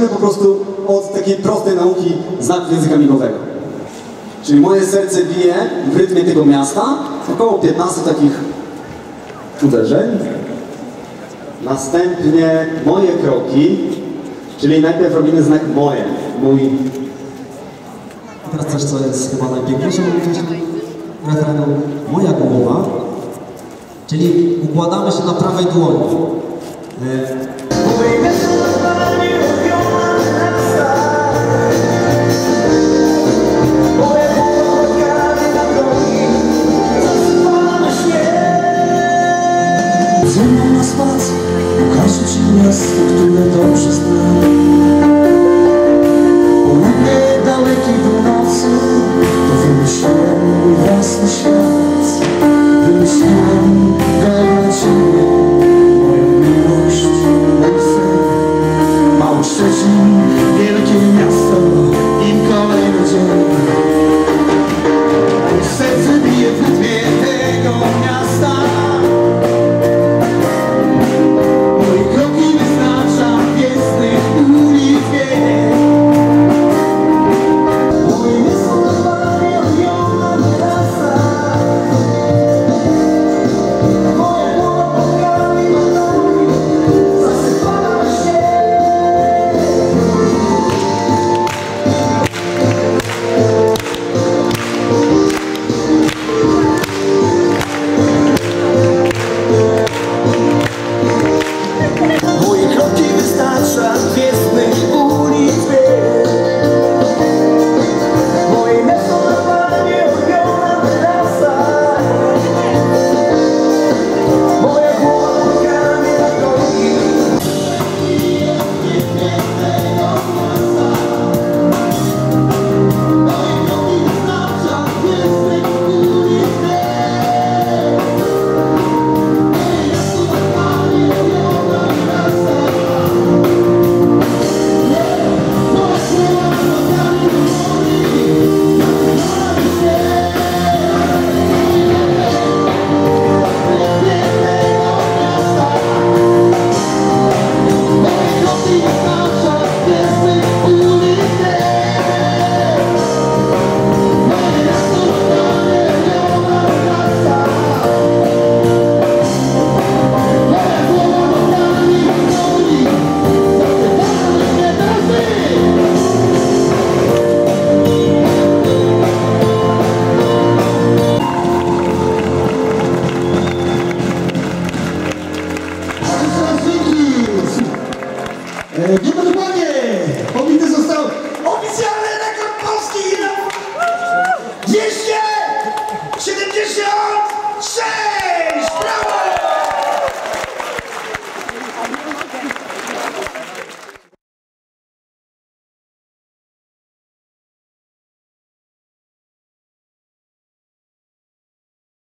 zacznijmy po prostu od takiej prostej nauki znaków języka migowego. Czyli moje serce bije w rytmie tego miasta, około 15 takich uderzeń. Następnie moje kroki, czyli najpierw robimy znak moje, mój Teraz coś, co jest chyba najpiękniejsze w refrenu. Moja głowa, czyli układamy się na prawej dłoni. Na spacer, pokażę Ci miasto, które dobrze znam dalekie kroki wystarcza É, dica do